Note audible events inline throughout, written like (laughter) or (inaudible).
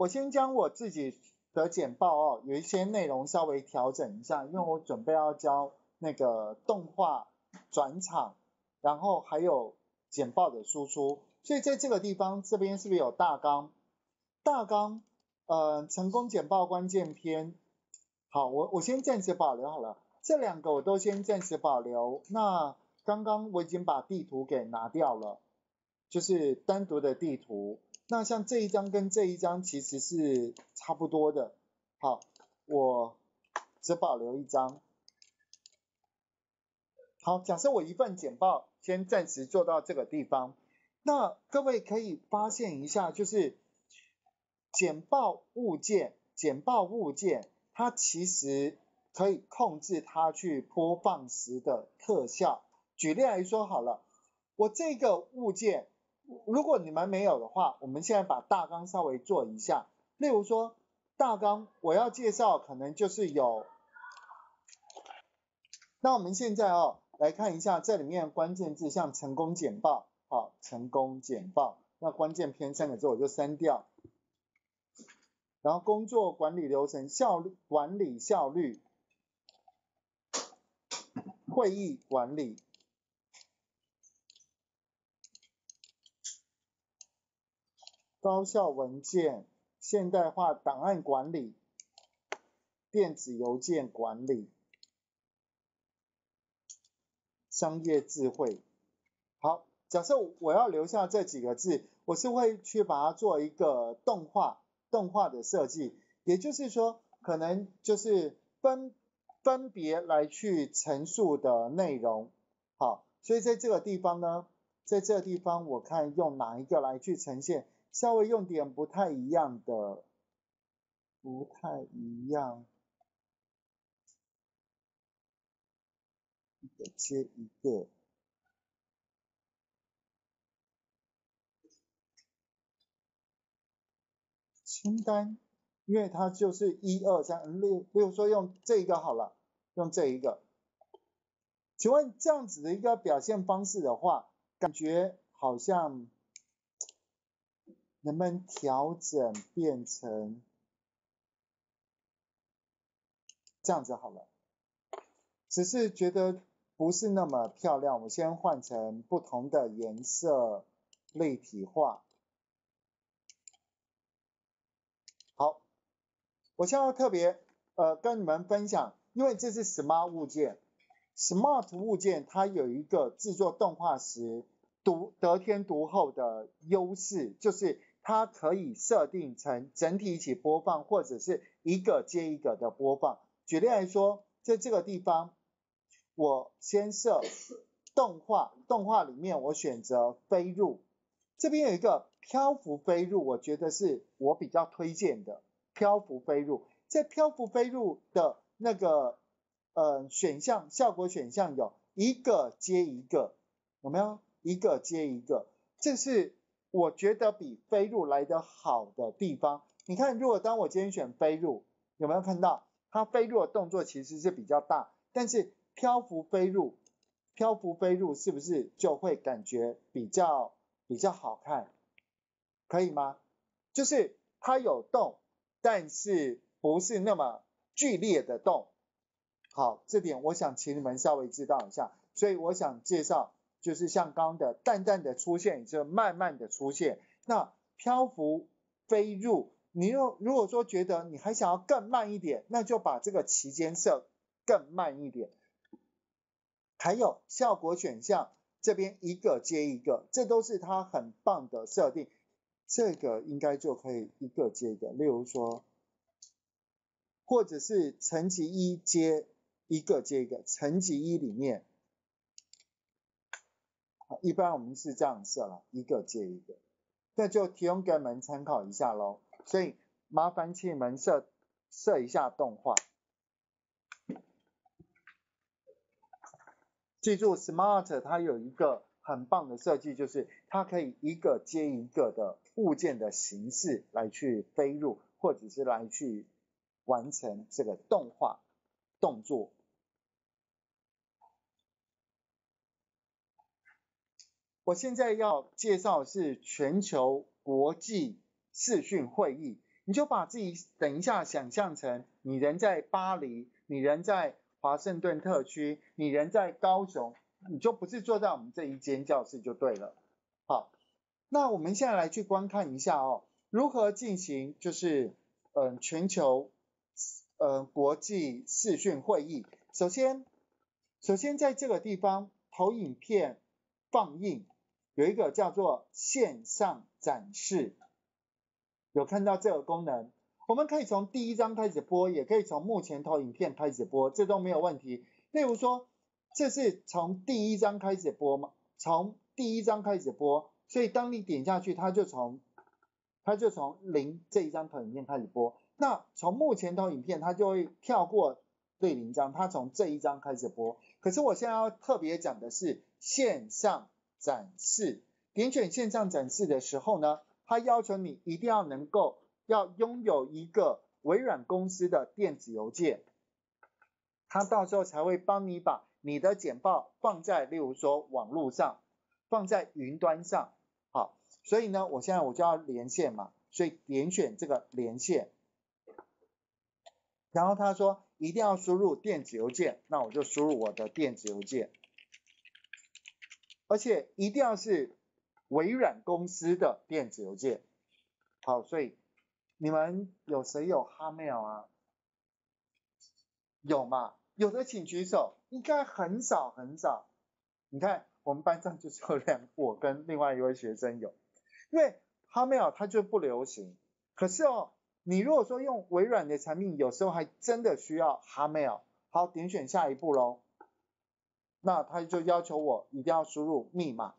我先将我自己的简报哦，有一些内容稍微调整一下，因为我准备要教那个动画转场，然后还有简报的输出，所以在这个地方这边是不是有大纲？大纲，呃，成功简报关键篇。好，我我先暂时保留好了，这两个我都先暂时保留。那刚刚我已经把地图给拿掉了，就是单独的地图。那像这一张跟这一张其实是差不多的，好，我只保留一张。好，假设我一份简报先暂时做到这个地方，那各位可以发现一下，就是简报物件，简报物件，它其实可以控制它去播放时的特效。举例来说好了，我这个物件。如果你们没有的话，我们现在把大纲稍微做一下。例如说，大纲我要介绍，可能就是有。那我们现在哦，来看一下这里面关键字，像成功简报，好，成功简报，那关键篇三个字我就删掉。然后工作管理流程效率管理效率，会议管理。高效文件、现代化档案管理、电子邮件管理、商业智慧。好，假设我要留下这几个字，我是会去把它做一个动画，动画的设计。也就是说，可能就是分分别来去陈述的内容。好，所以在这个地方呢，在这个地方，我看用哪一个来去呈现。稍微用点不太一样的，不太一样，一个接一个，清单，因为它就是一二三六，比如说用这一个好了，用这一个，请问这样子的一个表现方式的话，感觉好像。能不能调整变成这样子好了？只是觉得不是那么漂亮，我先换成不同的颜色立体化。好，我现在特别呃跟你们分享，因为这是 smart 物件，smart 物件它有一个制作动画时独得天独厚的优势，就是。它可以设定成整体一起播放，或者是一个接一个的播放。举例来说，在这个地方，我先设动画，动画里面我选择飞入，这边有一个漂浮飞入，我觉得是我比较推荐的漂浮飞入。在漂浮飞入的那个呃选项效果选项有一个接一个，有没有一个接一个？这是。我觉得比飞入来的好的地方，你看，如果当我今天选飞入，有没有看到它飞入的动作其实是比较大，但是漂浮飞入，漂浮飞入是不是就会感觉比较比较好看？可以吗？就是它有动，但是不是那么剧烈的动。好，这点我想请你们稍微知道一下，所以我想介绍。就是像刚的淡淡的出现，就慢慢的出现。那漂浮飞入，你又如果说觉得你还想要更慢一点，那就把这个期间设更慢一点。还有效果选项这边一个接一个，这都是它很棒的设定。这个应该就可以一个接一个，例如说，或者是层级一接一个接一个，层级一里面。一般我们是这样设了，一个接一个，那就提供给你们参考一下喽。所以麻烦请你们设设一下动画。记住，Smart 它有一个很棒的设计，就是它可以一个接一个的物件的形式来去飞入，或者是来去完成这个动画动作。我现在要介绍是全球国际视讯会议，你就把自己等一下想象成你人在巴黎，你人在华盛顿特区，你人在高雄，你就不是坐在我们这一间教室就对了。好，那我们现在来去观看一下哦，如何进行就是嗯全球呃国际视讯会议。首先，首先在这个地方投影片放映有一个叫做线上展示。有看到这个功能，我们可以从第一张开始播，也可以从目前投影片开始播，这都没有问题。例如说，这是从第一张开始播嘛？从第一张开始播，所以当你点下去，它就从它就从零这一张投影片开始播。那从目前投影片，它就会跳过对零张，它从这一张开始播。可是我现在要特别讲的是线上展示，点选线上展示的时候呢？他要求你一定要能够要拥有一个微软公司的电子邮件，他到时候才会帮你把你的简报放在，例如说网络上，放在云端上，好，所以呢，我现在我就要连线嘛，所以点选这个连线，然后他说一定要输入电子邮件，那我就输入我的电子邮件，而且一定要是。微软公司的电子邮件，好，所以你们有谁有 Hotmail 啊？有吗？有的请举手，应该很少很少。你看我们班上就只有两，我跟另外一位学生有，因为 Hotmail 它就不流行。可是哦，你如果说用微软的产品，有时候还真的需要 Hotmail。好，点选下一步喽。那他就要求我一定要输入密码。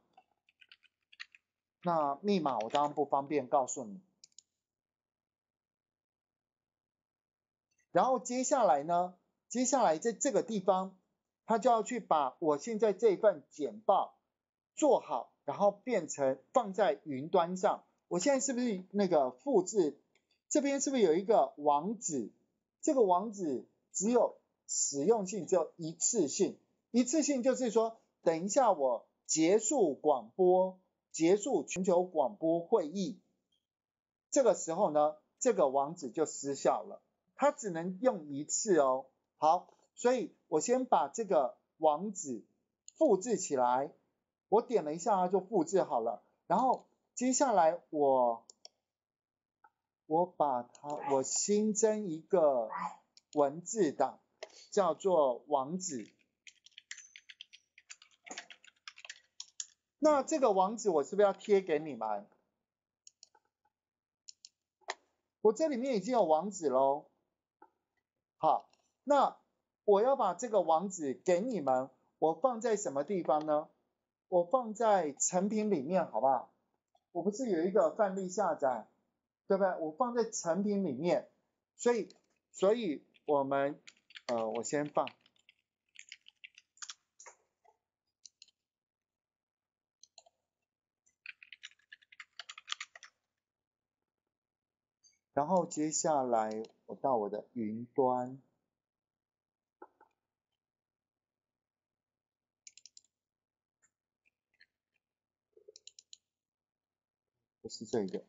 那密码我当然不方便告诉你。然后接下来呢？接下来在这个地方，他就要去把我现在这一份简报做好，然后变成放在云端上。我现在是不是那个复制？这边是不是有一个网址？这个网址只有实用性，只有一次性。一次性就是说，等一下我结束广播。结束全球广播会议，这个时候呢，这个网址就失效了，它只能用一次哦。好，所以我先把这个网址复制起来，我点了一下它就复制好了。然后接下来我我把它我新增一个文字档，叫做网址。那这个网址我是不是要贴给你们？我这里面已经有网址喽。好，那我要把这个网址给你们，我放在什么地方呢？我放在成品里面，好不好？我不是有一个范例下载，对不对？我放在成品里面，所以，所以我们，呃，我先放。然后接下来我到我的云端，不是这个，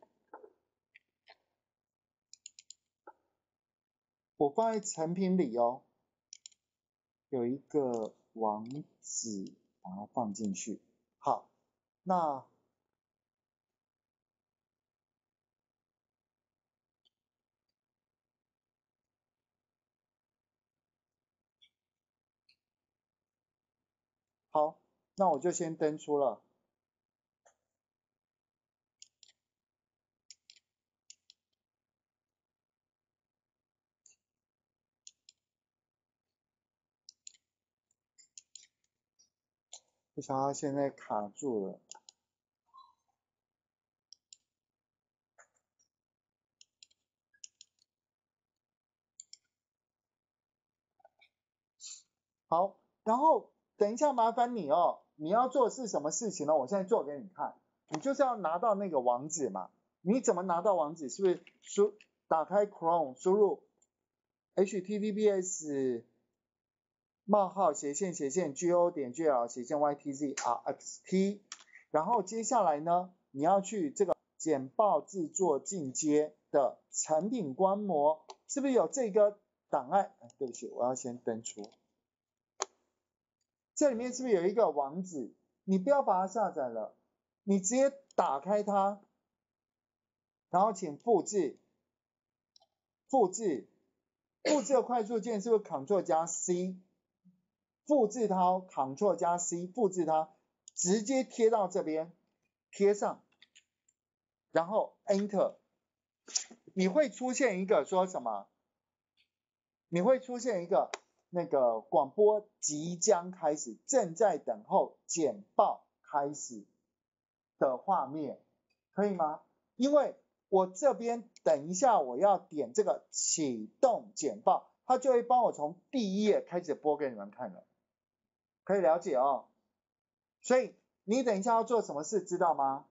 我放在成品里哦，有一个网址，把它放进去。好，那。好，那我就先登出了。为啥现在卡住了？好，然后。等一下，麻烦你哦，你要做的是什么事情呢？我现在做给你看，你就是要拿到那个网址嘛。你怎么拿到网址？是不是输打开 Chrome，输入 https 冒号斜线斜线 go 点 gl 斜线 ytzrxt，然后接下来呢，你要去这个简报制作进阶，的产品观摩，是不是有这个档案？对不起，我要先登出。这里面是不是有一个网址？你不要把它下载了，你直接打开它，然后请复制，复制，复制的快速键是不是 Ctrl 加 C？复制它，Ctrl 加 C，复制它，直接贴到这边，贴上，然后 Enter，你会出现一个说什么？你会出现一个。那个广播即将开始，正在等候简报开始的画面，可以吗？因为我这边等一下我要点这个启动简报，它就会帮我从第一页开始播给你们看了，可以了解哦。所以你等一下要做什么事，知道吗？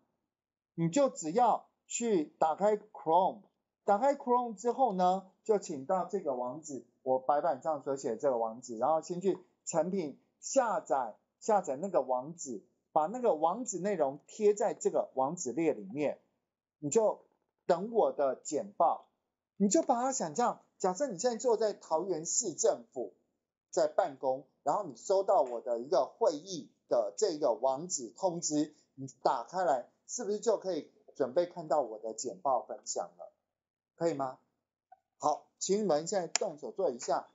你就只要去打开 Chrome，打开 Chrome 之后呢，就请到这个网址。我白板上所写这个网址，然后先去成品下载下载那个网址，把那个网址内容贴在这个网址列里面，你就等我的简报，你就把它想象，假设你现在坐在桃园市政府在办公，然后你收到我的一个会议的这个网址通知，你打开来，是不是就可以准备看到我的简报分享了？可以吗？好。请你们现在动手做一下，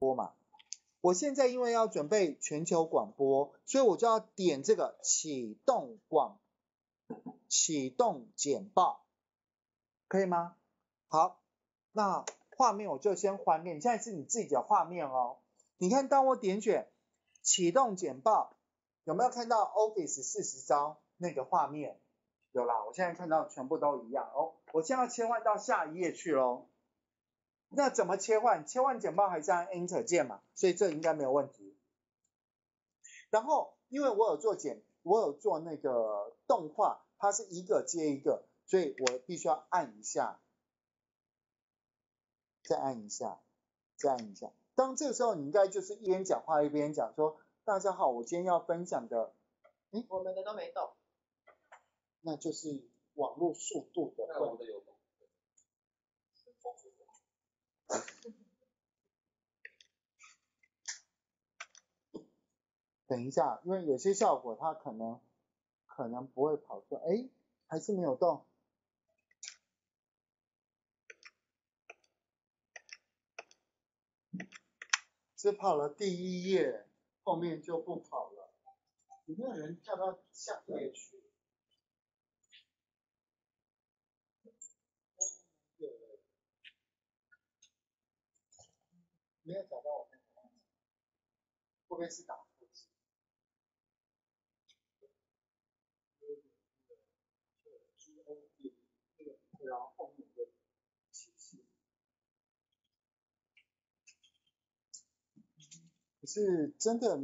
播嘛。我现在因为要准备全球广播，所以我就要点这个启动广，启动简报，可以吗？好，那画面我就先还给你，现在是你自己的画面哦。你看，当我点选启动简报。有没有看到 Office 四十招那个画面？有啦，我现在看到全部都一样哦。我现在要切换到下一页去喽。那怎么切换？切换简报还是按 Enter 键嘛，所以这应该没有问题。然后因为我有做简，我有做那个动画，它是一个接一个，所以我必须要按一下，再按一下，再按一下。当这个时候，你应该就是一边讲话一边讲说。大家好，我今天要分享的，哎，我们的都没动，那就是网络速度的问题。等一下，因为有些效果它可能可能不会跑出来，哎，还是没有动，只跑了第一页。后面就不跑了，有没有人跳到下面去？没有找到我那个，会不会是打错字？然后后面的启示。是真的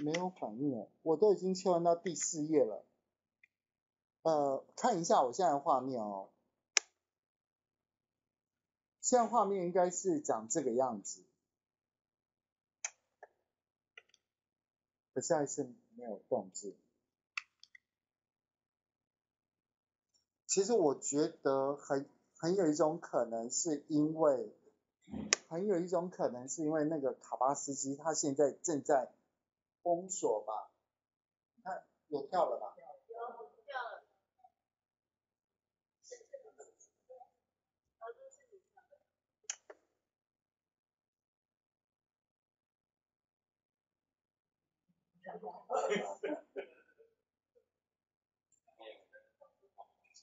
没有反应哎，我都已经切换到第四页了。呃，看一下我现在的画面哦，现在画面应该是长这个样子，可是还是没有动静。其实我觉得很很有一种可能是因为。很有一种可能是因为那个卡巴斯基他现在正在封锁吧？你看有跳了吧？有 (laughs)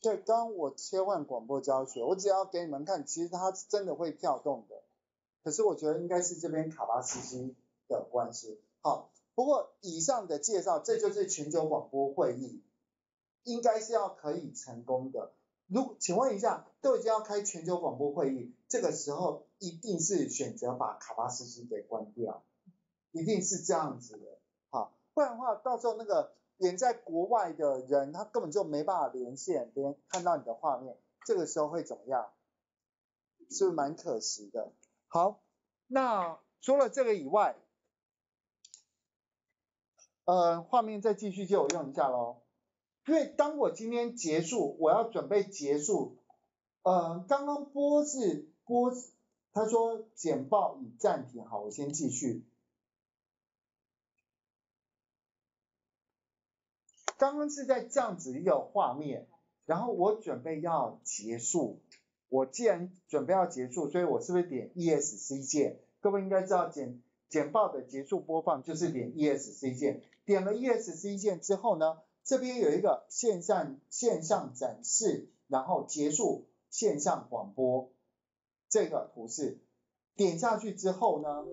对，当我切换广播教学，我只要给你们看，其实它真的会跳动的。可是我觉得应该是这边卡巴斯基的关系。好，不过以上的介绍，这就是全球广播会议，应该是要可以成功的。如，请问一下，都已经要开全球广播会议，这个时候一定是选择把卡巴斯基给关掉，一定是这样子的。好，不然的话，到时候那个。远在国外的人，他根本就没办法连线，连看到你的画面，这个时候会怎么样？是不是蛮可惜的？好，那除了这个以外，呃，画面再继续借我用一下喽。因为当我今天结束，我要准备结束，呃，刚刚播是播，他说简报已暂停，好，我先继续。刚刚是在这样子一个画面，然后我准备要结束，我既然准备要结束，所以我是不是点 ESC 键？各位应该知道简简报的结束播放就是点 ESC 键，点了 ESC 键之后呢？这边有一个线上线上展示，然后结束线上广播这个图示，点下去之后呢，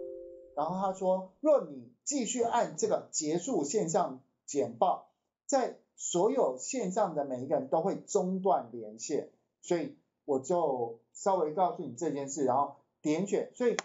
然后他说，若你继续按这个结束线上简报，在所有线上的每一个人都会中断连线，所以我就稍微告诉你这件事，然后点选，所以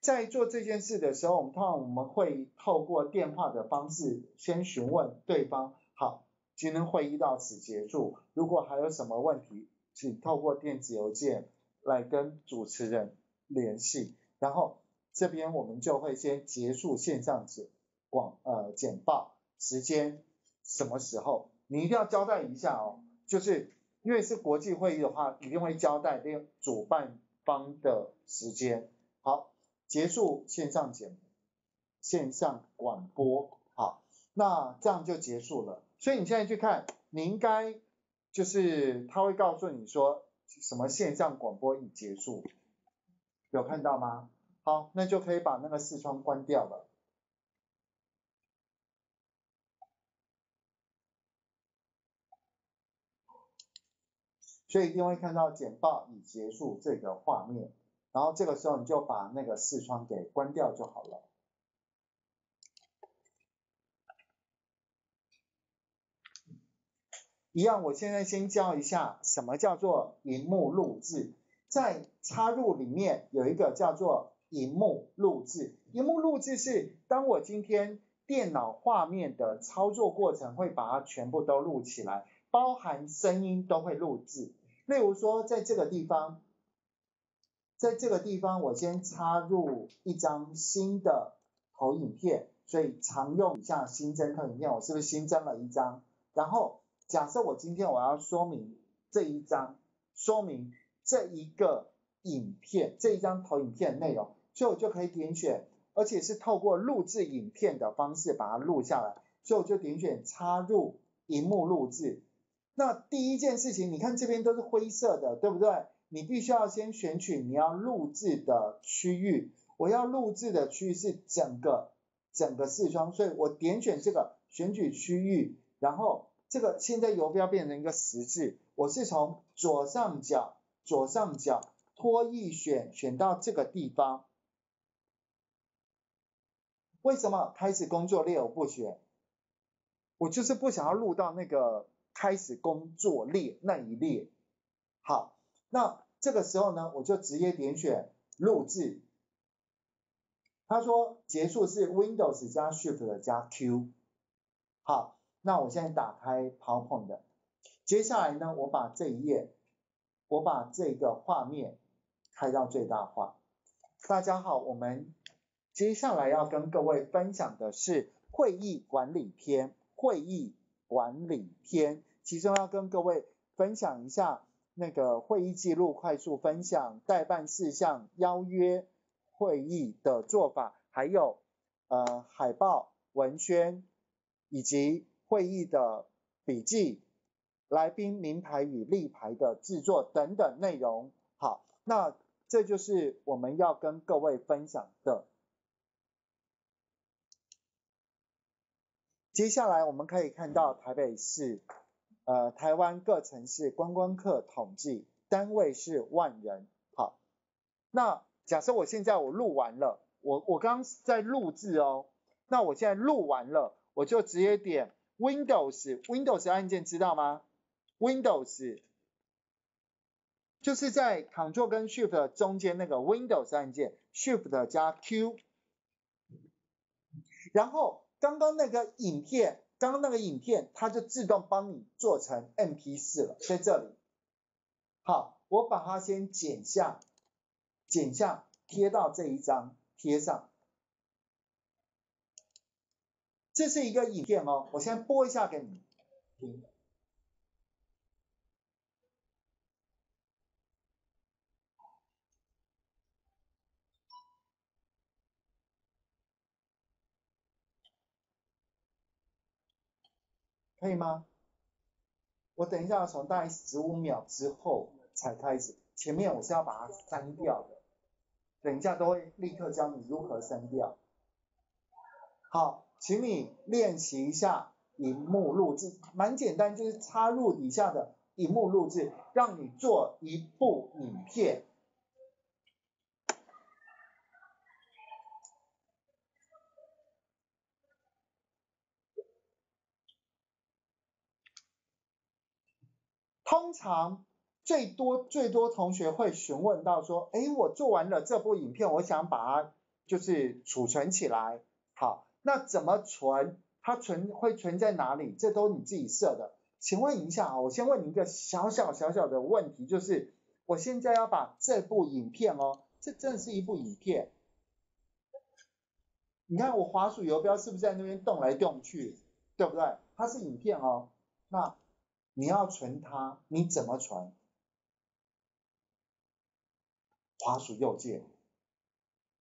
在做这件事的时候，我们通常我们会透过电话的方式先询问对方，好。今天会议到此结束。如果还有什么问题，请透过电子邮件来跟主持人联系。然后这边我们就会先结束线上简广呃简报时间什么时候？你一定要交代一下哦，就是因为是国际会议的话，一定会交代另主办方的时间。好，结束线上节目线上广播，好，那这样就结束了。所以你现在去看，你应该就是他会告诉你说什么线上广播已结束，有看到吗？好，那就可以把那个视窗关掉了。所以一定会看到简报已结束这个画面，然后这个时候你就把那个视窗给关掉就好了。一样，我现在先教一下什么叫做荧幕录制。在插入里面有一个叫做荧幕录制。荧幕录制是当我今天电脑画面的操作过程会把它全部都录起来，包含声音都会录制。例如说，在这个地方，在这个地方我先插入一张新的投影片，所以常用一下新增投影片，我是不是新增了一张？然后假设我今天我要说明这一张，说明这一个影片，这一张投影片内容，所以我就可以点选，而且是透过录制影片的方式把它录下来，所以我就点选插入荧幕录制。那第一件事情，你看这边都是灰色的，对不对？你必须要先选取你要录制的区域，我要录制的区域是整个整个视窗，所以我点选这个选取区域，然后。这个现在游标变成一个十字，我是从左上角左上角拖一选选到这个地方，为什么开始工作列我不选？我就是不想要录到那个开始工作列那一列。好，那这个时候呢，我就直接点选录制。他说结束是 Windows 加 Shift 加 Q。好。那我现在打开 PowerPoint，接下来呢，我把这一页，我把这个画面开到最大化。大家好，我们接下来要跟各位分享的是会议管理篇，会议管理篇，其中要跟各位分享一下那个会议记录快速分享、代办事项、邀约会议的做法，还有呃海报、文宣以及。会议的笔记、来宾名牌与立牌的制作等等内容。好，那这就是我们要跟各位分享的。接下来我们可以看到台北市，呃，台湾各城市观光客统计单位是万人。好，那假设我现在我录完了，我我刚在录制哦，那我现在录完了，我就直接点。Windows Windows 按键知道吗？Windows 就是在 Ctrl 跟 Shift 中间那个 Windows 按键，Shift 加 Q，然后刚刚那个影片，刚刚那个影片它就自动帮你做成 MP4 了，在这里。好，我把它先剪下，剪下贴到这一张贴上。这是一个影片哦，我先播一下给你听。可以吗？我等一下从大概十五秒之后才开始，前面我是要把它删掉的，等一下都会立刻教你如何删掉。好，请你练习一下荧幕录制，蛮简单，就是插入底下的荧幕录制，让你做一部影片。通常最多最多同学会询问到说，哎，我做完了这部影片，我想把它就是储存起来，好，那怎么存？它存会存在哪里？这都你自己设的。请问一下啊，我先问你一个小小小小的问题，就是我现在要把这部影片哦，这真的是一部影片，你看我滑鼠游标是不是在那边动来动去，对不对？它是影片哦，那。你要存它，你怎么存？滑鼠右键，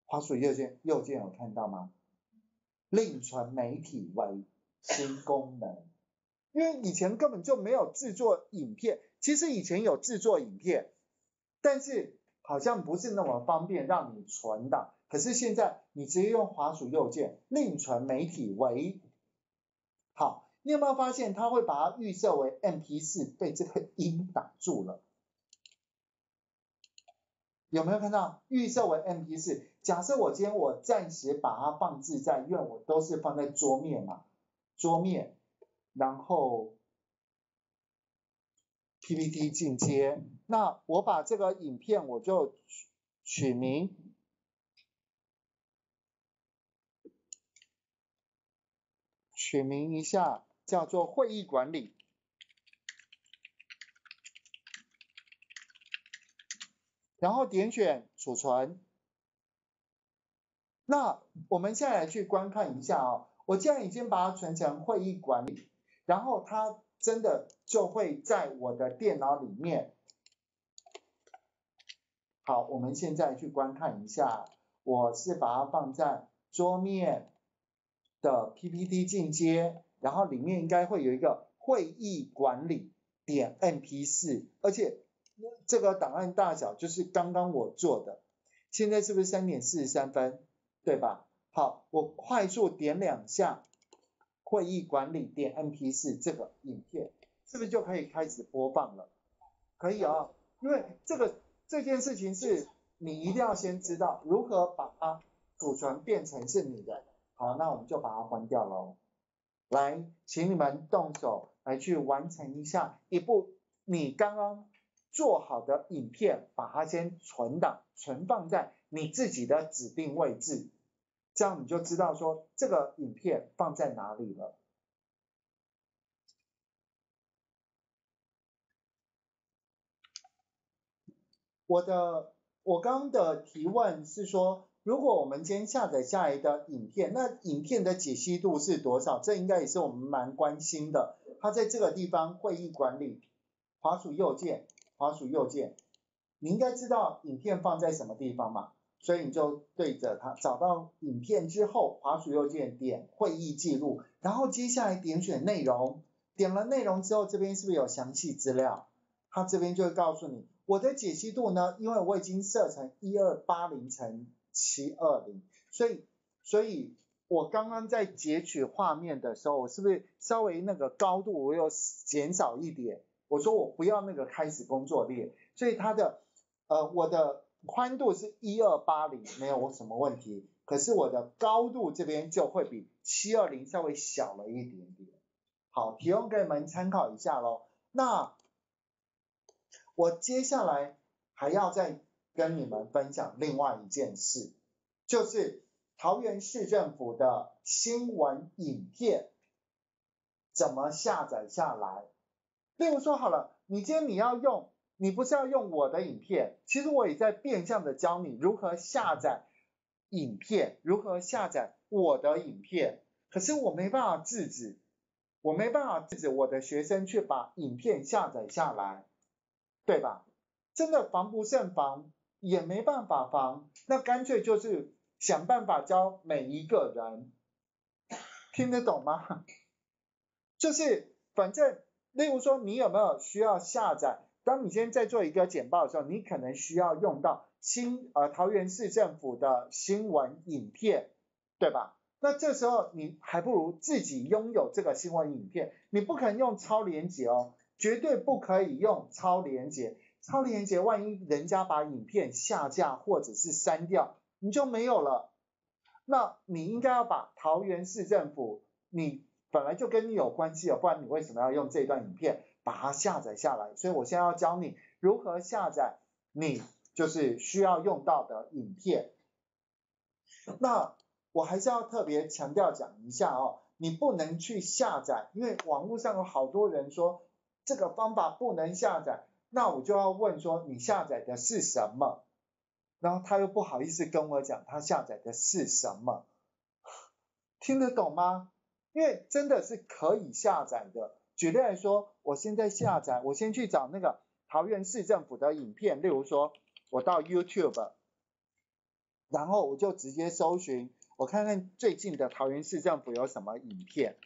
滑鼠右键，右键有看到吗？另存媒体为新功能，因为以前根本就没有制作影片，其实以前有制作影片，但是好像不是那么方便让你存的。可是现在你直接用滑鼠右键，另存媒体为，好。你有没有发现，它会把它预设为 MP4，被这个音挡住了？有没有看到预设为 MP4？假设我今天我暂时把它放置在，因为我都是放在桌面嘛，桌面，然后 PPT 进阶，那我把这个影片我就取名。取名一下。叫做会议管理，然后点选储存。那我们现在来去观看一下啊，我既然已经把它存成会议管理，然后它真的就会在我的电脑里面。好，我们现在去观看一下，我是把它放在桌面的 PPT 进阶。然后里面应该会有一个会议管理点 MP4，而且这个档案大小就是刚刚我做的，现在是不是三点四十三分，对吧？好，我快速点两下会议管理点 MP4 这个影片，是不是就可以开始播放了？可以啊，因为这个这件事情是你一定要先知道如何把它储存变成是你的。好，那我们就把它关掉喽。来，请你们动手来去完成一下一部你刚刚做好的影片，把它先存档，存放在你自己的指定位置，这样你就知道说这个影片放在哪里了。我的，我刚的提问是说。如果我们今天下载下来的影片，那影片的解析度是多少？这应该也是我们蛮关心的。它在这个地方会议管理，滑鼠右键，滑鼠右键，你应该知道影片放在什么地方嘛？所以你就对着它，找到影片之后，滑鼠右键点会议记录，然后接下来点选内容，点了内容之后，这边是不是有详细资料？它这边就会告诉你，我的解析度呢，因为我已经设成一二八零乘。七二零，所以，所以我刚刚在截取画面的时候，我是不是稍微那个高度我又减少一点？我说我不要那个开始工作列，所以它的呃我的宽度是一二八零，没有什么问题。可是我的高度这边就会比七二零稍微小了一点点。好，提供给你们参考一下喽。那我接下来还要再。跟你们分享另外一件事，就是桃园市政府的新闻影片怎么下载下来。例如说好了，你今天你要用，你不是要用我的影片，其实我也在变相的教你如何下载影片，如何下载我的影片。可是我没办法制止，我没办法制止我的学生去把影片下载下来，对吧？真的防不胜防，也没办法防，那干脆就是想办法教每一个人，听得懂吗？(laughs) 就是反正，例如说你有没有需要下载？当你今天在做一个简报的时候，你可能需要用到新呃桃园市政府的新闻影片，对吧？那这时候你还不如自己拥有这个新闻影片，你不可能用超连接哦，绝对不可以用超连接，超链接万一人家把影片下架或者是删掉，你就没有了。那你应该要把桃园市政府，你本来就跟你有关系哦，不然你为什么要用这段影片？把它下载下来，所以我现在要教你如何下载你就是需要用到的影片。那我还是要特别强调讲一下哦，你不能去下载，因为网络上有好多人说这个方法不能下载，那我就要问说你下载的是什么？然后他又不好意思跟我讲他下载的是什么，听得懂吗？因为真的是可以下载的。举例来说，我现在下载，我先去找那个桃园市政府的影片，例如说，我到 YouTube，然后我就直接搜寻，我看看最近的桃园市政府有什么影片，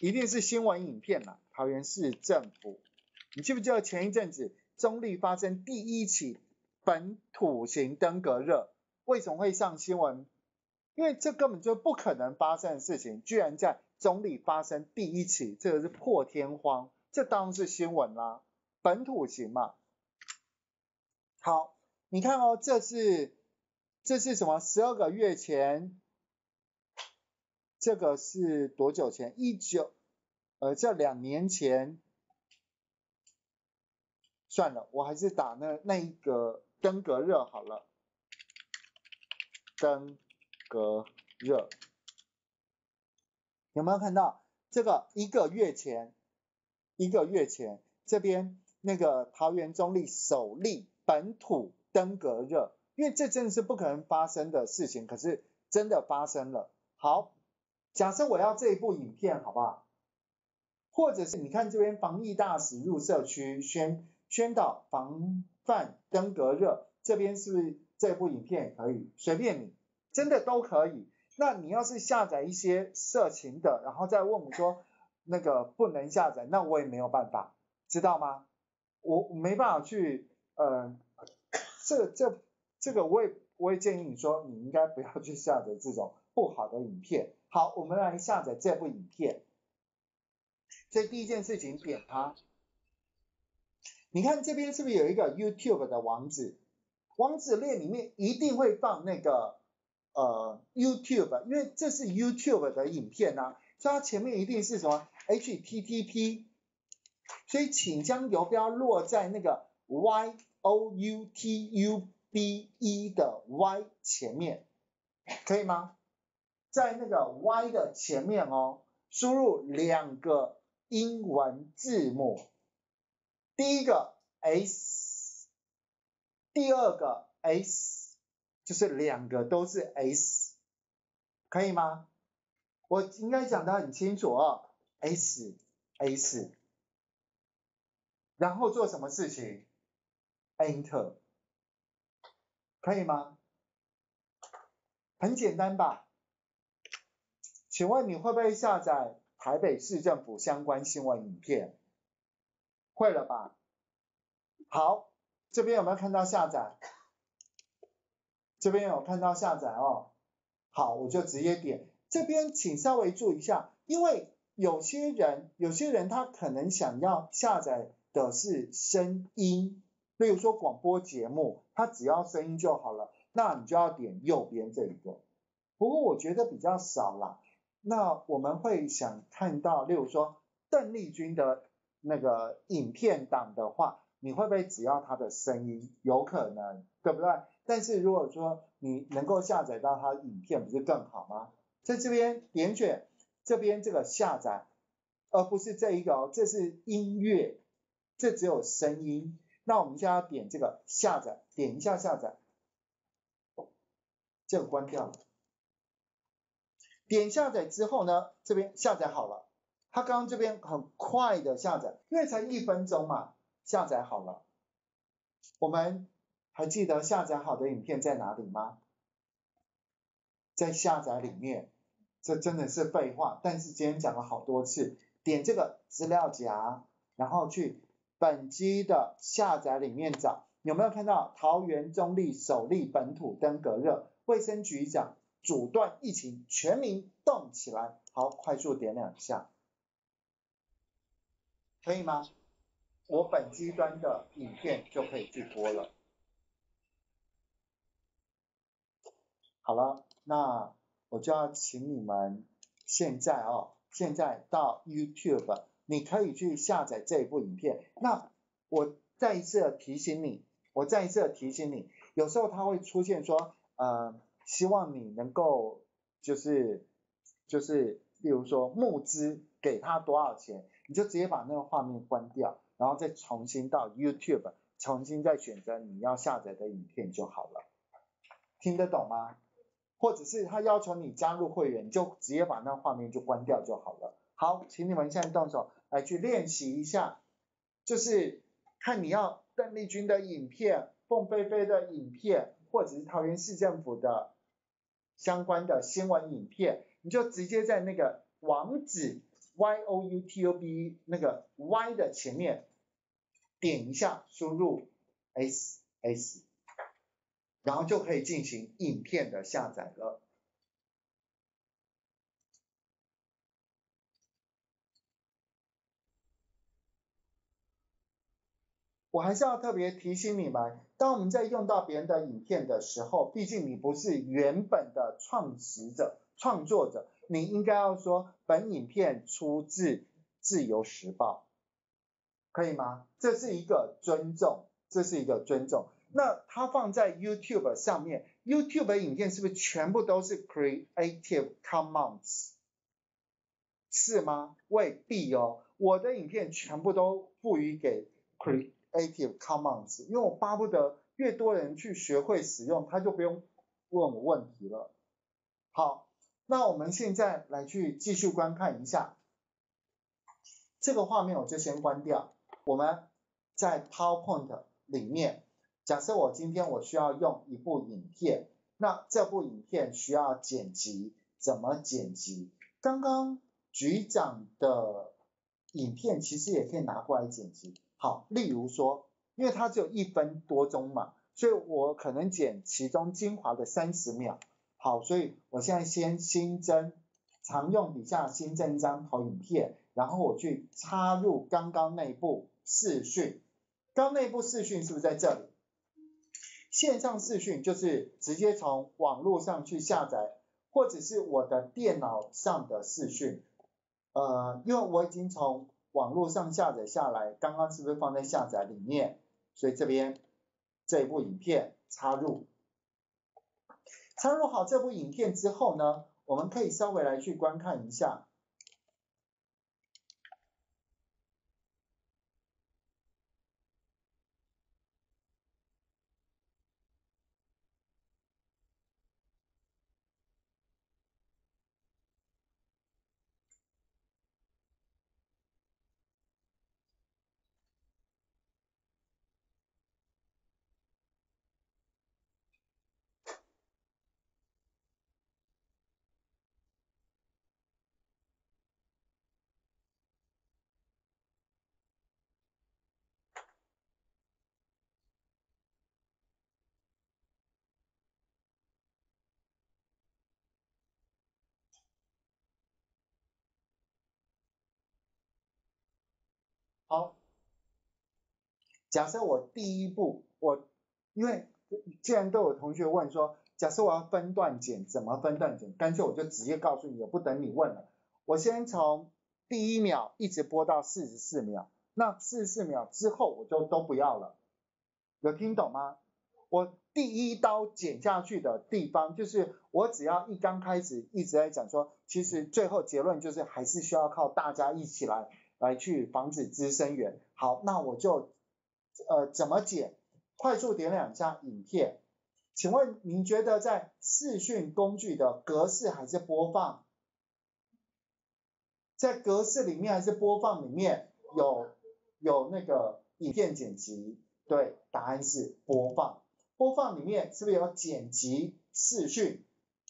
一定是新闻影片啦。桃园市政府，你记不记得前一阵子中立发生第一起本土型登革热，为什么会上新闻？因为这根本就不可能发生的事情，居然在。中立发生第一起，这个是破天荒，这当然是新闻啦，本土型嘛。好，你看哦，这是这是什么？十二个月前，这个是多久前？一九，呃，这两年前。算了，我还是打那那一个登革热好了，登革热。有没有看到这个一个月前，一个月前这边那个桃园中立首例本土登革热，因为这真的是不可能发生的事情，可是真的发生了。好，假设我要这一部影片，好不好？或者是你看这边防疫大使入社区宣宣导防范登革热，这边是不是这部影片可以？随便你，真的都可以。那你要是下载一些色情的，然后再问我说那个不能下载，那我也没有办法，知道吗？我没办法去，呃，这这这个我也我也建议你说你应该不要去下载这种不好的影片。好，我们来下载这部影片。所以第一件事情点它，你看这边是不是有一个 YouTube 的网址？网址列里面一定会放那个。呃，YouTube，因为这是 YouTube 的影片呐，所以它前面一定是什么 HTTP，所以请将游标落在那个 Y-O-U-T-U-B-E 的 Y 前面，可以吗？在那个 Y 的前面哦，输入两个英文字母，第一个 S，第二个 S。就是两个都是 S，可以吗？我应该讲得很清楚哦，S S，然后做什么事情？Enter，可以吗？很简单吧？请问你会不会下载台北市政府相关新闻影片？会了吧？好，这边有没有看到下载？这边有看到下载哦，好，我就直接点。这边请稍微注意一下，因为有些人，有些人他可能想要下载的是声音，例如说广播节目，他只要声音就好了，那你就要点右边这一个。不过我觉得比较少啦，那我们会想看到，例如说邓丽君的那个影片档的话，你会不会只要他的声音？有可能，对不对？但是如果说你能够下载到它影片，不是更好吗？在这边点选这边这个下载，而不是这一个哦，这是音乐，这只有声音。那我们现在点这个下载，点一下下载，这个关掉了。点下载之后呢，这边下载好了，他刚刚这边很快的下载，因为才一分钟嘛，下载好了。我们还记得下载好的影片在哪里吗？在下载里面，这真的是废话，但是今天讲了好多次，点这个资料夹，然后去本机的下载里面找，有没有看到桃园中立首例本土登革热？卫生局长。阻断疫情，全民动起来！好，快速点两下，可以吗？我本机端的影片就可以去播了。好了，那我就要请你们现在哦，现在到 YouTube，你可以去下载这一部影片。那我再一次提醒你，我再一次提醒你，有时候它会出现说，呃。希望你能够就是就是，例如说募资给他多少钱，你就直接把那个画面关掉，然后再重新到 YouTube，重新再选择你要下载的影片就好了。听得懂吗？或者是他要求你加入会员，就直接把那画面就关掉就好了。好，请你们现在动手来去练习一下，就是看你要邓丽君的影片、凤飞飞的影片，或者是桃园市政府的。相关的新闻影片，你就直接在那个网址 Y O U T U B E 那个 y 的前面点一下，输入 s s，然后就可以进行影片的下载了。我还是要特别提醒你们，当我们在用到别人的影片的时候，毕竟你不是原本的创始者、创作者，你应该要说本影片出自自由时报，可以吗？这是一个尊重，这是一个尊重。那它放在 YouTube 上面，YouTube 的影片是不是全部都是 Creative Commons？是吗？未必哦，我的影片全部都赋予给 Cre。Creative Commons，因为我巴不得越多人去学会使用，他就不用问我问题了。好，那我们现在来去继续观看一下这个画面，我就先关掉。我们在 PowerPoint 里面，假设我今天我需要用一部影片，那这部影片需要剪辑，怎么剪辑？刚刚局长的影片其实也可以拿过来剪辑。好，例如说，因为它只有一分多钟嘛，所以我可能剪其中精华的三十秒。好，所以我现在先新增，常用底下新增一张投影片，然后我去插入刚刚那部视讯。刚那部视讯是不是在这里？线上视讯就是直接从网络上去下载，或者是我的电脑上的视讯。呃，因为我已经从网络上下载下来，刚刚是不是放在下载里面？所以这边这一部影片插入，插入好这部影片之后呢，我们可以稍微来去观看一下。好，假设我第一步，我因为既然都有同学问说，假设我要分段剪，怎么分段剪？干脆我就直接告诉你，也不等你问了。我先从第一秒一直播到四十四秒，那四十四秒之后我就都不要了。有听懂吗？我第一刀剪下去的地方，就是我只要一刚开始一直在讲说，其实最后结论就是还是需要靠大家一起来。来去防止滋生源。好，那我就呃怎么剪？快速点两下影片。请问您觉得在视讯工具的格式还是播放在格式里面还是播放里面有有那个影片剪辑？对，答案是播放。播放里面是不是有剪辑视讯？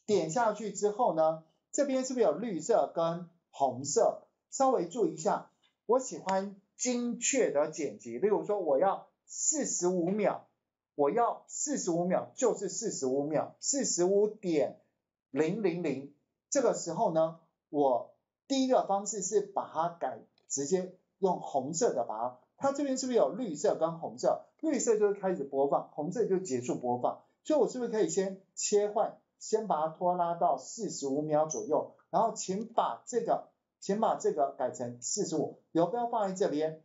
点下去之后呢，这边是不是有绿色跟红色？稍微注意一下，我喜欢精确的剪辑，例如说我要四十五秒，我要四十五秒就是四十五秒，四十五点零零零。这个时候呢，我第一个方式是把它改，直接用红色的把它，它这边是不是有绿色跟红色？绿色就是开始播放，红色就结束播放。所以我是不是可以先切换，先把它拖拉到四十五秒左右，然后请把这个。请把这个改成四十五，游标放在这边，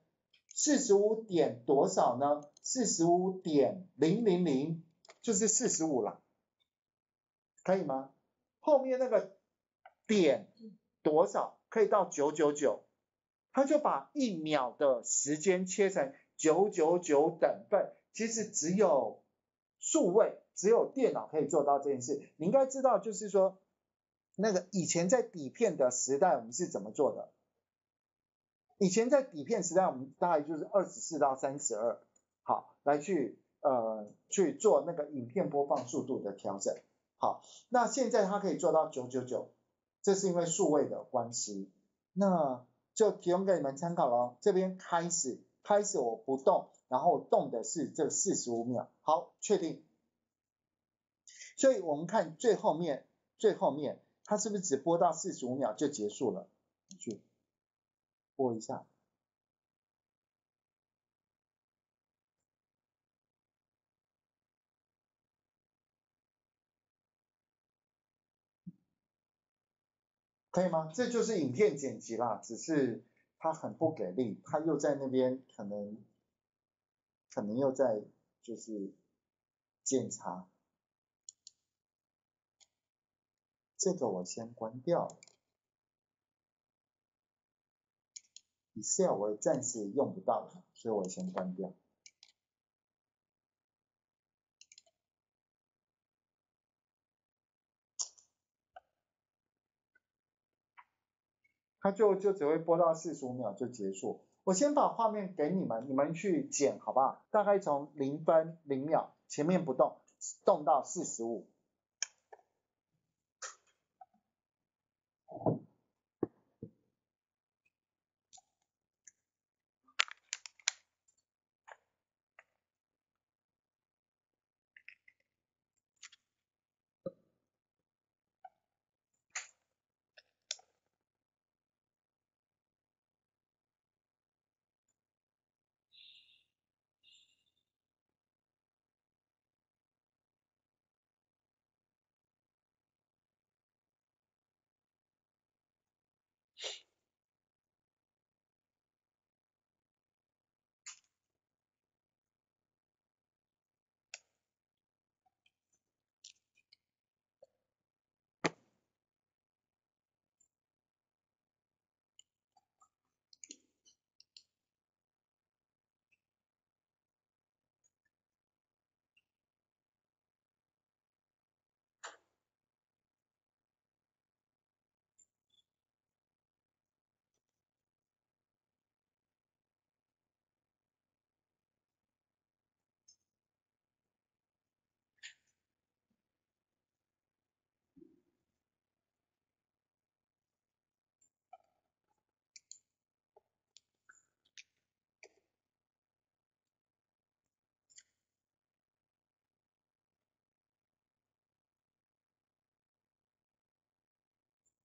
四十五点多少呢？四十五点零零零就是四十五了，可以吗？后面那个点多少可以到九九九，他就把一秒的时间切成九九九等份，其实只有数位，只有电脑可以做到这件事。你应该知道，就是说。那个以前在底片的时代，我们是怎么做的？以前在底片时代，我们大概就是二十四到三十二，好，来去呃去做那个影片播放速度的调整。好，那现在它可以做到九九九，这是因为数位的关系。那就提供给你们参考喽。这边开始，开始我不动，然后动的是这四十五秒。好，确定。所以我们看最后面，最后面。它是不是只播到四十五秒就结束了？去播一下，可以吗？这就是影片剪辑啦，只是它很不给力，它又在那边可能可能又在就是检查。这个我先关掉，Excel 我暂时用不到了，所以我先关掉。它就就只会播到四十五秒就结束。我先把画面给你们，你们去剪好不好？大概从零分零秒前面不动，动到四十五。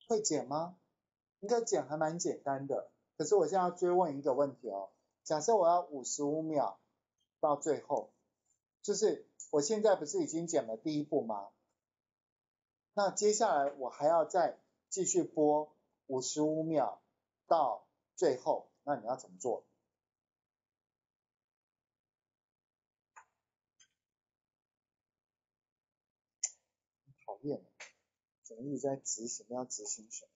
会剪吗？应该剪还蛮简单的。可是我现在要追问一个问题哦。假设我要五十五秒到最后，就是我现在不是已经剪了第一步吗？那接下来我还要再继续播五十五秒到最后，那你要怎么做？总理在执行？要执行什么？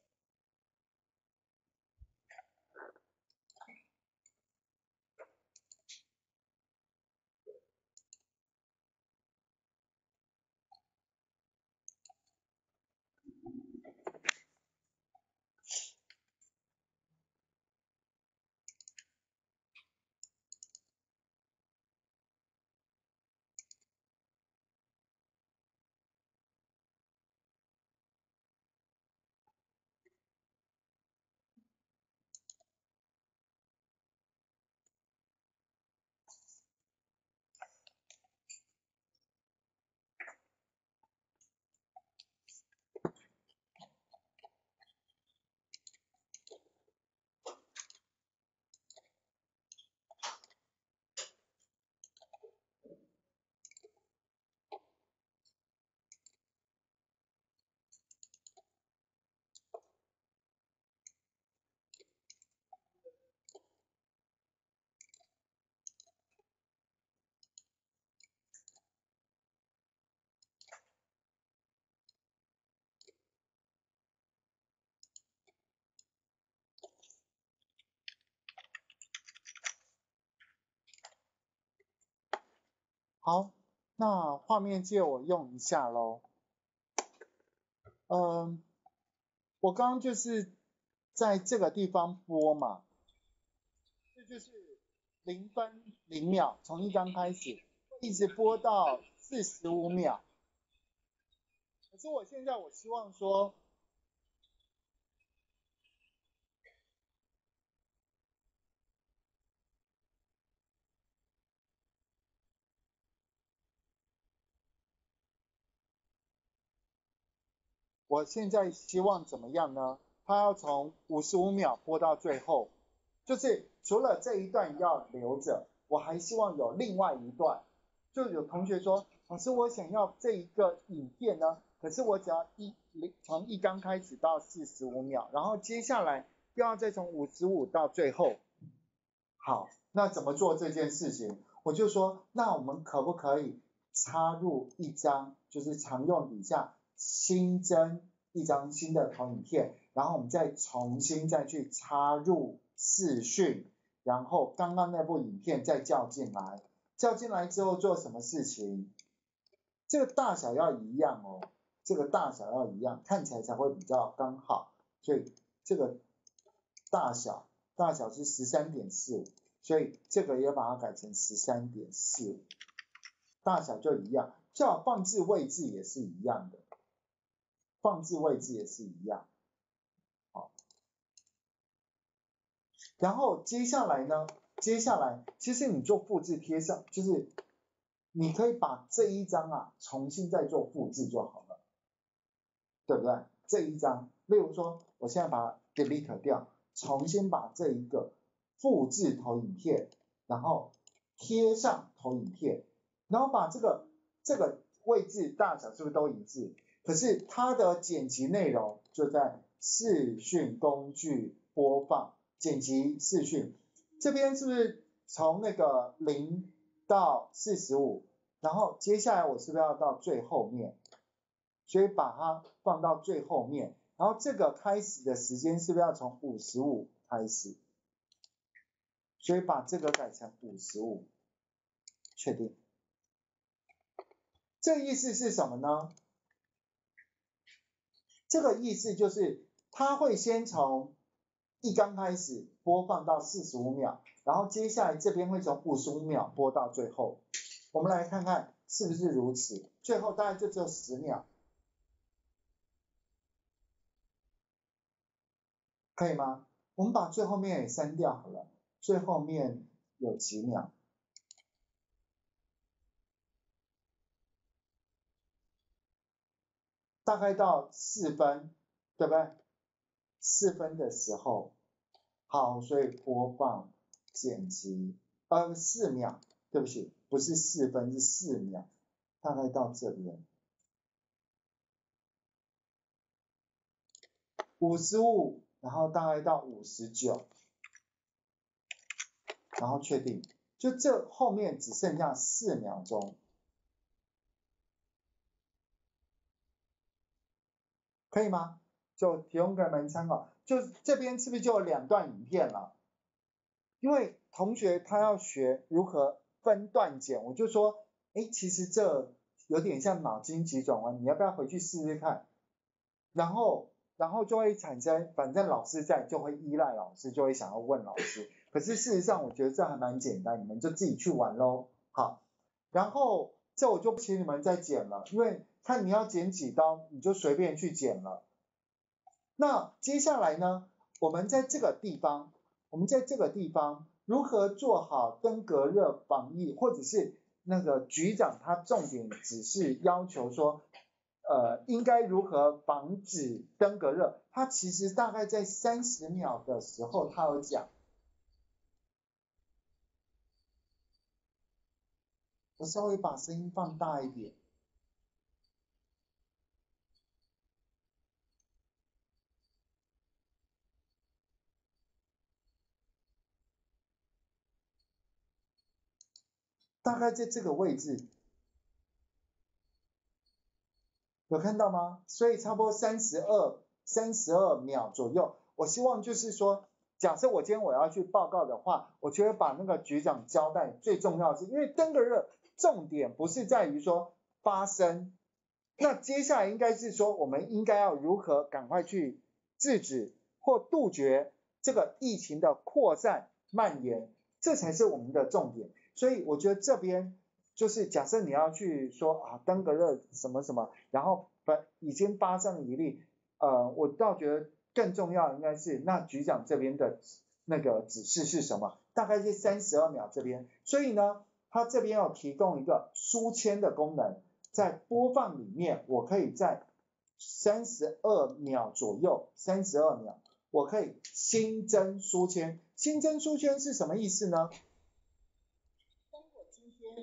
好，那画面借我用一下喽。嗯，我刚刚就是在这个地方播嘛，这就是零分零秒，从一张开始，一直播到四十五秒。可是我现在我希望说。我现在希望怎么样呢？他要从五十五秒播到最后，就是除了这一段要留着，我还希望有另外一段。就有同学说，老师，我想要这一个影片呢，可是我只要一零从一刚开始到四十五秒，然后接下来又要再从五十五到最后。好，那怎么做这件事情？我就说，那我们可不可以插入一张，就是常用底下。新增一张新的投影片，然后我们再重新再去插入视讯，然后刚刚那部影片再叫进来，叫进来之后做什么事情？这个大小要一样哦，这个大小要一样，看起来才会比较刚好。所以这个大小大小是十三点四五，所以这个也把它改成十三点四五，大小就一样，叫放置位置也是一样的。放置位置也是一样，好，然后接下来呢？接下来其实你做复制贴上，就是你可以把这一张啊重新再做复制就好了，对不对？这一张，例如说我现在把它 delete 掉，重新把这一个复制投影片，然后贴上投影片，然后把这个这个位置大小是不是都一致？可是它的剪辑内容就在视讯工具播放，剪辑视讯这边是不是从那个零到四十五，然后接下来我是不是要到最后面？所以把它放到最后面，然后这个开始的时间是不是要从五十五开始？所以把这个改成五十五，确定。这意思是什么呢？这个意思就是，它会先从一刚开始播放到四十五秒，然后接下来这边会从五十五秒播到最后。我们来看看是不是如此，最后大概就只有十秒，可以吗？我们把最后面也删掉好了，最后面有几秒？大概到四分，对不对？四分的时候，好，所以播放剪辑，呃，四秒，对不起，不是四分，是四秒，大概到这边，五十五，然后大概到五十九，然后确定，就这后面只剩下四秒钟。可以吗？就提供给你们参考。就这边是不是就有两段影片了？因为同学他要学如何分段剪，我就说，哎，其实这有点像脑筋急转弯，你要不要回去试试看？然后，然后就会产生，反正老师在，就会依赖老师，就会想要问老师。可是事实上，我觉得这还蛮简单，你们就自己去玩喽。好，然后这我就不请你们再剪了，因为。看你要剪几刀，你就随便去剪了。那接下来呢？我们在这个地方，我们在这个地方如何做好登革热防疫，或者是那个局长他重点只是要求说，呃，应该如何防止登革热？他其实大概在三十秒的时候，他有讲。我稍微把声音放大一点。大概在这个位置，有看到吗？所以差不多三十二三十二秒左右。我希望就是说，假设我今天我要去报告的话，我觉得把那个局长交代最重要是，因为登革热重点不是在于说发生，那接下来应该是说我们应该要如何赶快去制止或杜绝这个疫情的扩散蔓延，这才是我们的重点。所以我觉得这边就是假设你要去说啊登革热什么什么，然后把已经发生一例，呃，我倒觉得更重要应该是那局长这边的那个指示是什么？大概是三十二秒这边，所以呢。它这边要提供一个书签的功能，在播放里面，我可以在三十二秒左右，三十二秒，我可以新增书签。新增书签是什么意思呢？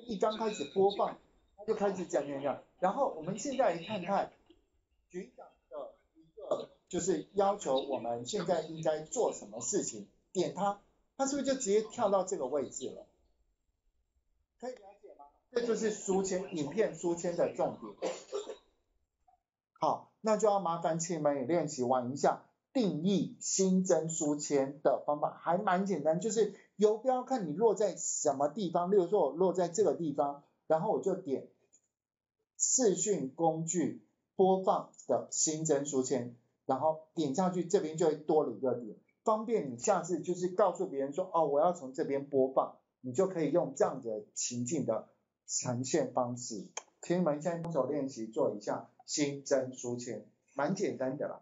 一刚开始播放，它就开始讲讲讲。然后我们现在来看看局长的一个，就是要求我们现在应该做什么事情，点它，它是不是就直接跳到这个位置了？可以了解吗？这就是书签影片书签的重点。好，那就要麻烦亲们也练习玩一下定义新增书签的方法，还蛮简单，就是游标看你落在什么地方，例如说我落在这个地方，然后我就点视讯工具播放的新增书签，然后点下去，这边就会多了一个点，方便你下次就是告诉别人说，哦，我要从这边播放。你就可以用这样的情境的呈现方式，请你们现在动手练习做一下新增书签，蛮简单的啦。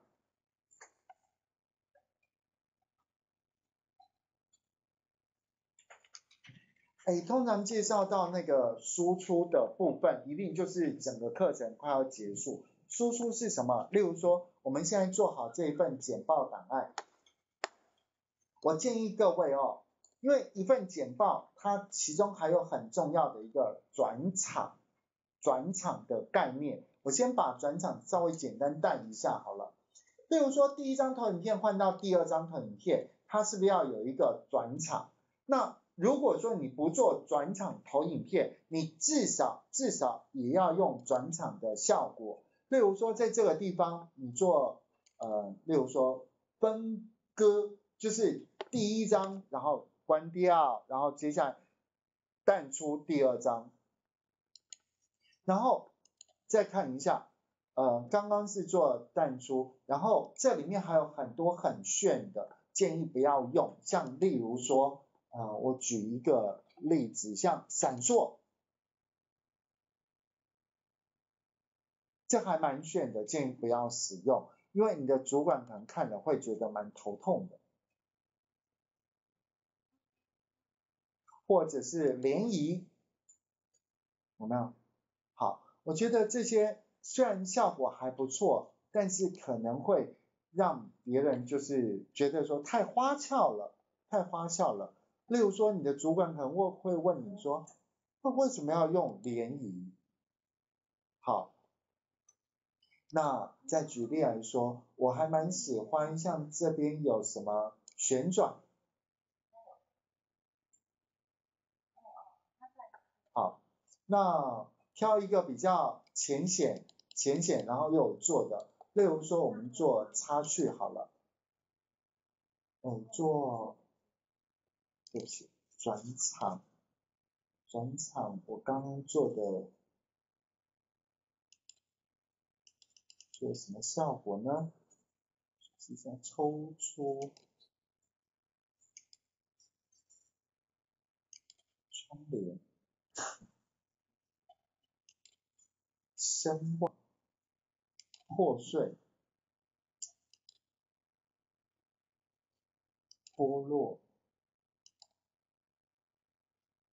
哎，通常介绍到那个输出的部分，一定就是整个课程快要结束。输出是什么？例如说，我们现在做好这一份简报档案，我建议各位哦。因为一份简报，它其中还有很重要的一个转场，转场的概念。我先把转场稍微简单带一下好了。例如说，第一张投影片换到第二张投影片，它是不是要有一个转场？那如果说你不做转场投影片，你至少至少也要用转场的效果。例如说，在这个地方你做呃，例如说分割，就是第一张，然后。关掉，然后接下来淡出第二张，然后再看一下，呃，刚刚是做淡出，然后这里面还有很多很炫的，建议不要用，像例如说，啊，我举一个例子，像闪烁，这还蛮炫的，建议不要使用，因为你的主管可能看了会觉得蛮头痛的。或者是联谊，有没有？好，我觉得这些虽然效果还不错，但是可能会让别人就是觉得说太花俏了，太花俏了。例如说，你的主管可能会会问你说，那为什么要用联谊？好，那再举例来说，我还蛮喜欢像这边有什么旋转。好那挑一个比较浅显、浅显，然后又有做的，例如说我们做插叙好了，嗯，做，对不起，转场，转场，我刚刚做的，做什么效果呢？试一下抽出。窗帘。声望破碎。脱落。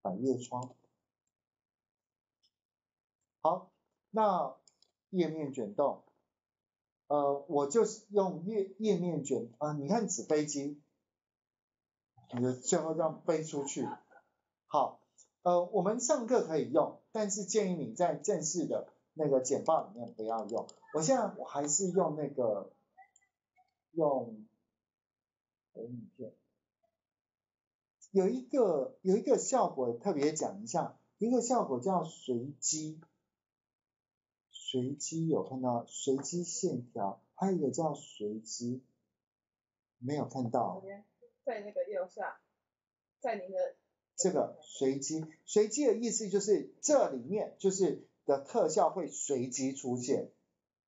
百叶窗。好，那页面卷动，呃，我就是用页页面卷啊，你看纸飞机，你就最后这样飞出去。好，呃，我们上课可以用，但是建议你在正式的。那个简报里面不要用，我现在我还是用那个用投影片，有一个有一个效果特别讲一下，一个效果叫随机，随机有看到随机线条，还有一个叫随机，没有看到，在那个右下，在您的这个随机，随机的意思就是这里面就是的特效会随机出现。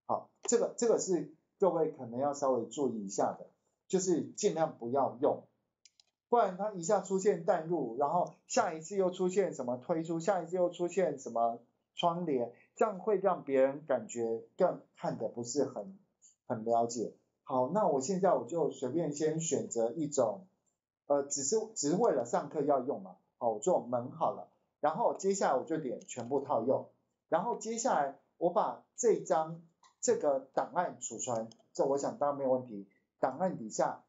好，这个这个是各位可能要稍微注意一下的，就是尽量不要用，不然它一下出现淡入，然后下一次又出现什么推出，下一次又出现什么窗帘，这样会让别人感觉更看的不是很很了解。好，那我现在我就随便先选择一种，呃，只是只是为了上课要用嘛，好，我做门好了，然后接下来我就点全部套用，然后接下来我把这张这个档案储存，这我想当然没有问题，档案底下，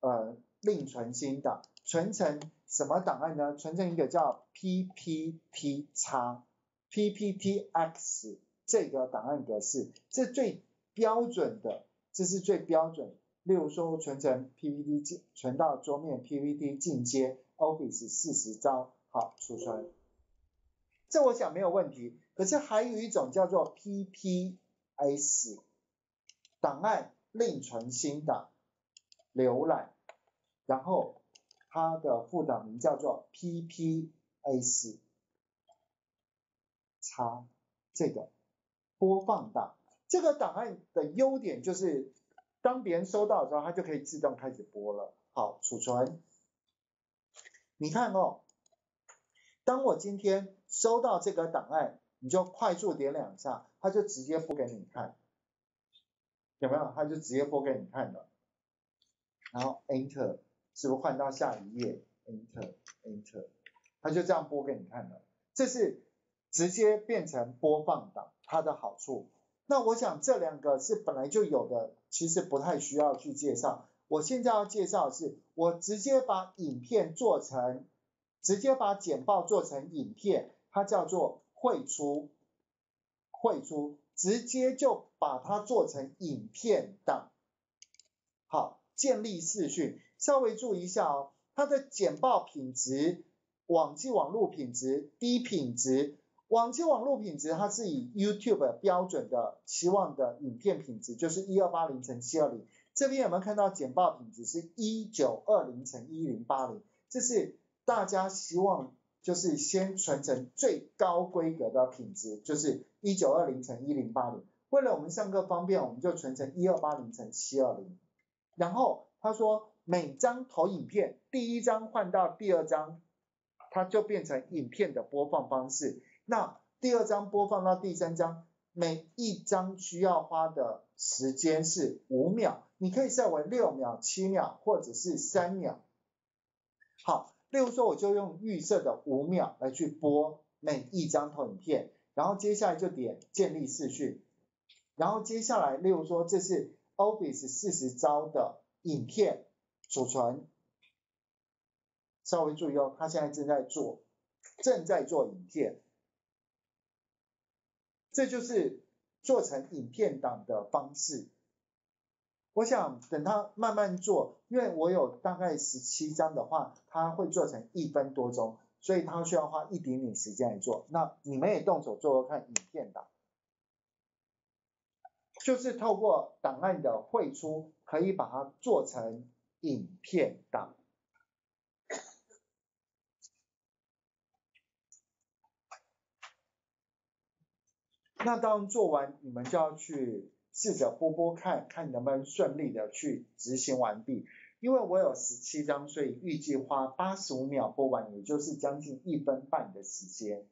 呃，另存新档，存成什么档案呢？存成一个叫 PPT 叉 PPTX 这个档案格式，这最标准的。这是最标准，例如说存成 PPT 进存到桌面 PPT 进阶 Office 四十招，好储存，这我想没有问题。可是还有一种叫做 PPS 档案另存新档浏览，然后它的副档名叫做 PPS 叉这个播放档。这个档案的优点就是，当别人收到的时候，它就可以自动开始播了。好，储存。你看哦，当我今天收到这个档案，你就快速点两下，它就直接播给你看，有没有？它就直接播给你看了。然后 Enter，是不是换到下一页？Enter，Enter，它就这样播给你看了。这是直接变成播放档，它的好处。那我想这两个是本来就有的，其实不太需要去介绍。我现在要介绍的是，我直接把影片做成，直接把简报做成影片，它叫做汇出，汇出，直接就把它做成影片档。好，建立视讯，稍微注意一下哦，它的简报品质，网际网络品质低品质。网际网络品质，它是以 YouTube 标准的期望的影片品质，就是一二八零乘七二零。这边有没有看到简报品质是一九二零乘一零八零？这是大家希望就是先存成最高规格的品质，就是一九二零乘一零八零。为了我们上课方便，我们就存成一二八零乘七二零。然后他说每张投影片，第一张换到第二张，它就变成影片的播放方式。那第二张播放到第三张，每一张需要花的时间是五秒，你可以设为六秒、七秒或者是三秒。好，例如说我就用预设的五秒来去播每一张投影片，然后接下来就点建立视讯，然后接下来例如说这是 Office 四十招的影片储存，稍微注意哦，他现在正在做，正在做影片。这就是做成影片档的方式。我想等他慢慢做，因为我有大概十七张的话，他会做成一分多钟，所以他需要花一点点时间来做。那你们也动手做做看影片档，就是透过档案的汇出，可以把它做成影片档。那当做完，你们就要去试着播播看看能不能顺利的去执行完毕。因为我有十七张，所以预计花八十五秒播完，也就是将近一分半的时间。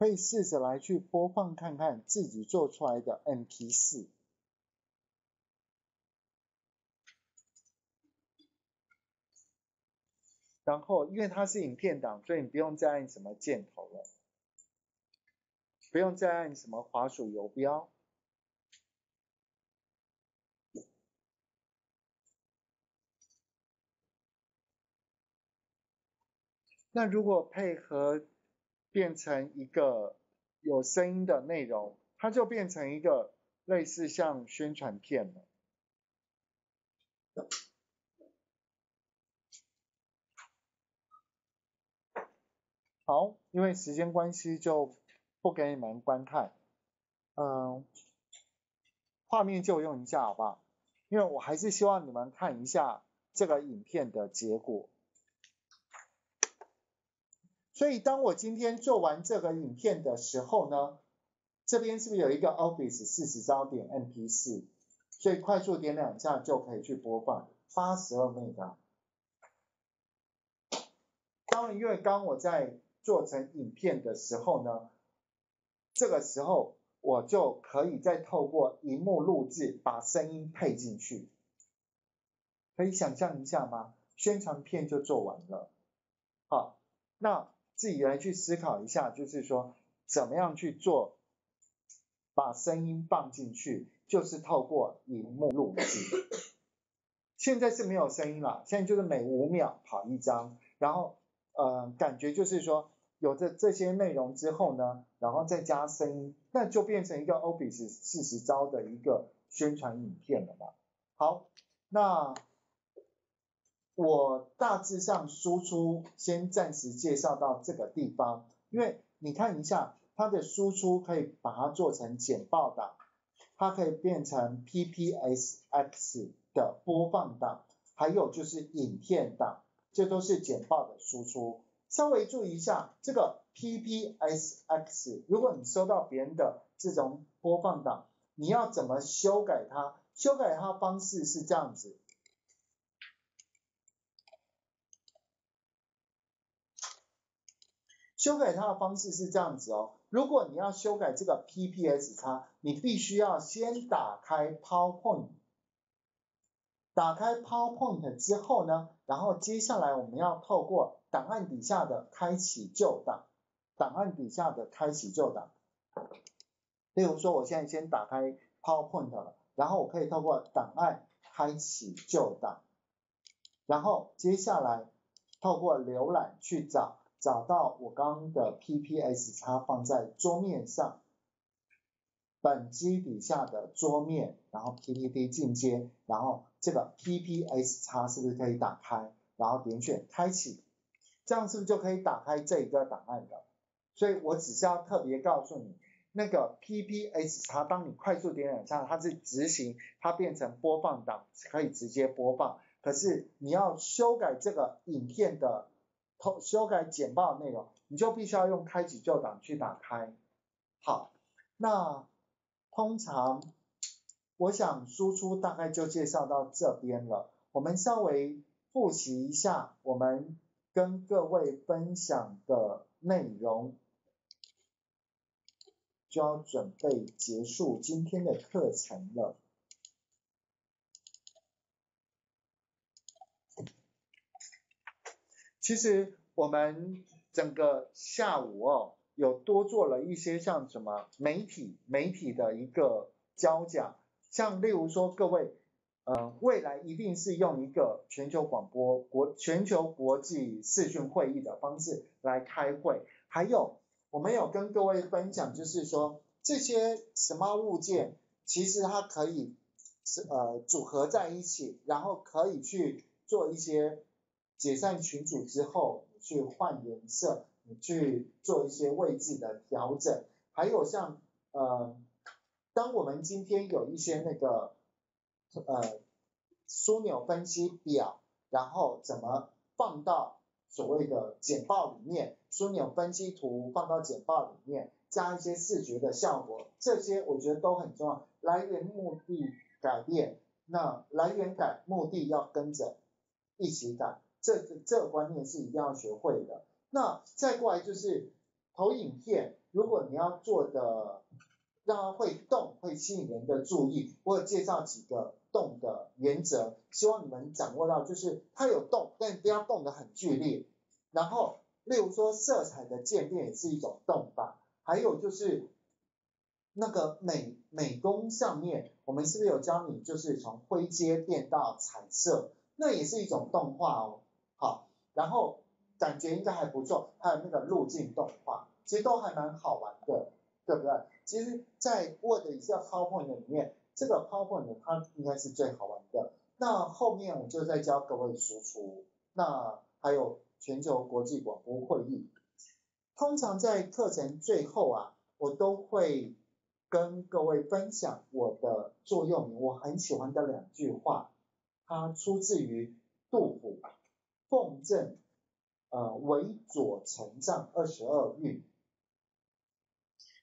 可以试着来去播放看看自己做出来的 MP4。然后，因为它是影片档，所以你不用再按什么箭头了，不用再按什么滑鼠游标。那如果配合变成一个有声音的内容，它就变成一个类似像宣传片了。好，因为时间关系就不给你们观看，嗯，画面就用一下好不好？因为我还是希望你们看一下这个影片的结果。所以当我今天做完这个影片的时候呢，这边是不是有一个 Office 四十招点 MP4？所以快速点两下就可以去播放八十二 m 的。当然，因为刚我在做成影片的时候呢，这个时候我就可以再透过荧幕录制把声音配进去，可以想象一下吗？宣传片就做完了。好，那。自己来去思考一下，就是说怎么样去做，把声音放进去，就是透过荧幕录制。现在是没有声音了，现在就是每五秒跑一张，然后呃感觉就是说有这这些内容之后呢，然后再加声音，那就变成一个 Office 四十招的一个宣传影片了嘛。好，那。我大致上输出先暂时介绍到这个地方，因为你看一下它的输出可以把它做成简报档，它可以变成 PPSX 的播放档，还有就是影片档，这都是简报的输出。稍微注意一下这个 PPSX，如果你收到别人的这种播放档，你要怎么修改它？修改它方式是这样子。修改它的方式是这样子哦，如果你要修改这个 PPS 叉，你必须要先打开 PowerPoint，打开 PowerPoint 之后呢，然后接下来我们要透过档案底下的开启旧档，档案底下的开启旧档，例如说我现在先打开 PowerPoint 了，然后我可以透过档案开启旧档，然后接下来透过浏览去找。找到我刚的 PPS 叉放在桌面上，本机底下的桌面，然后 PPT 进阶，然后这个 PPS 叉是不是可以打开？然后点选开启，这样是不是就可以打开这一个档案的？所以我只是要特别告诉你，那个 PPS 叉，当你快速点两下，它是执行，它变成播放档，可以直接播放。可是你要修改这个影片的。修改简报内容，你就必须要用开启旧档去打开。好，那通常我想输出大概就介绍到这边了。我们稍微复习一下我们跟各位分享的内容，就要准备结束今天的课程了。其实我们整个下午哦，有多做了一些像什么媒体媒体的一个交讲，像例如说各位，呃，未来一定是用一个全球广播国全球国际视讯会议的方式来开会，还有我们有跟各位分享，就是说这些 smart 物件其实它可以是呃组合在一起，然后可以去做一些。解散群组之后，你去换颜色，你去做一些位置的调整，还有像呃，当我们今天有一些那个呃枢纽分析表，然后怎么放到所谓的简报里面，枢纽分析图放到简报里面，加一些视觉的效果，这些我觉得都很重要。来源目的改变，那来源改，目的要跟着一起改。这这个观念是一定要学会的。那再过来就是投影片，如果你要做的让它会动，会吸引人的注意，我有介绍几个动的原则，希望你们掌握到，就是它有动，但不要动得很剧烈。然后，例如说色彩的渐变也是一种动法，还有就是那个美美工上面，我们是不是有教你，就是从灰阶变到彩色，那也是一种动画哦。然后感觉应该还不错，还有那个路径动画，其实都还蛮好玩的，对不对？其实，在 Word 以下 PowerPoint 里面，这个 PowerPoint 它应该是最好玩的。那后面我就再教各位输出，那还有。全球国际广播会议，通常在课程最后啊，我都会跟各位分享我的座右铭，我很喜欢的两句话，它出自于杜甫，奉正呃为左丞相二十二韵，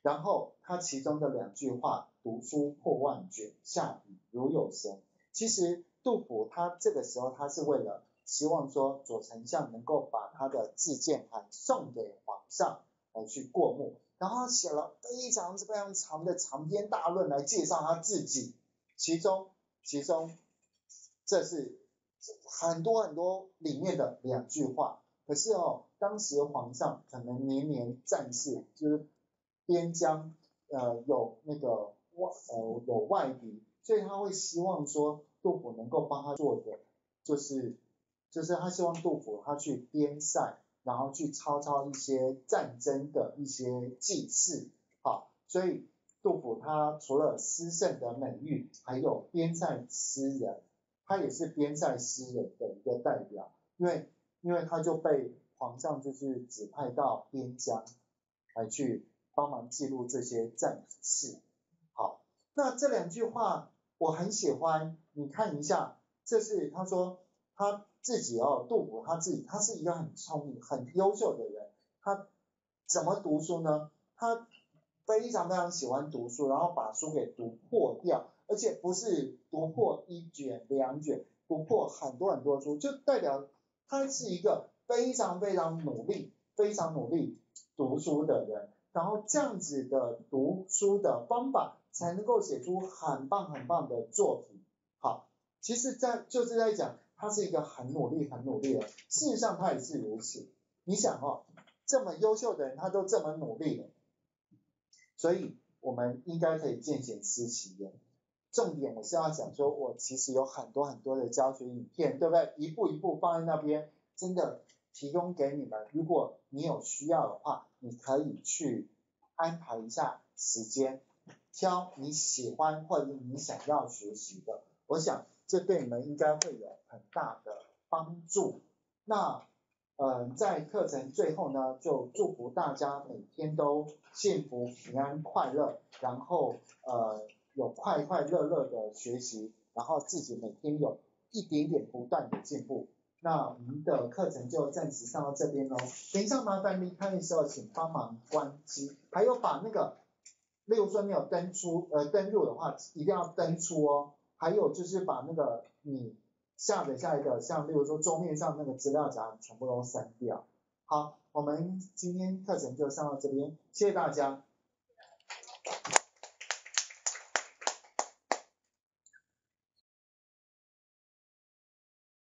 然后他其中的两句话，读书破万卷，下笔如有神。其实杜甫他这个时候他是为了。希望说左丞相能够把他的自荐函送给皇上来去过目，然后写了非常非常长的长篇大论来介绍他自己，其中其中这是很多很多里面的两句话，可是哦，当时皇上可能年年战事，就是边疆呃有那个外呃有外敌，所以他会希望说杜甫能够帮他做的就是。就是他希望杜甫他去边塞，然后去抄抄一些战争的一些记事，好，所以杜甫他除了诗圣的美誉，还有边塞诗人，他也是边塞诗人的一个代表，因为因为他就被皇上就是指派到边疆来去帮忙记录这些战事，好，那这两句话我很喜欢，你看一下，这是他说他。自己哦，杜甫他自己，他是一个很聪明、很优秀的人。他怎么读书呢？他非常非常喜欢读书，然后把书给读破掉，而且不是读破一卷两卷，读破很多很多书，就代表他是一个非常非常努力、非常努力读书的人。然后这样子的读书的方法，才能够写出很棒很棒的作品。好，其实，在就是在讲。他是一个很努力、很努力的，事实上他也是如此。你想哦，这么优秀的人，他都这么努力了，所以我们应该可以见贤思齐的。重点我是要讲说，我其实有很多很多的教学影片，对不对？一步一步放在那边，真的提供给你们。如果你有需要的话，你可以去安排一下时间，挑你喜欢或者你想要学习的。我想。这对你们应该会有很大的帮助。那，嗯，在课程最后呢，就祝福大家每天都幸福、平安、快乐，然后呃有快快乐乐的学习，然后自己每天有一点点不断的进步。那我们的课程就暂时上到这边喽。等一下麻烦离开的时候，请帮忙关机，还有把那个，例如说你有登出呃登录的话，一定要登出哦。还有就是把那个你下载下一个，像例如说桌面上那个资料夹全部都删掉。好，我们今天课程就上到这边，谢谢大家。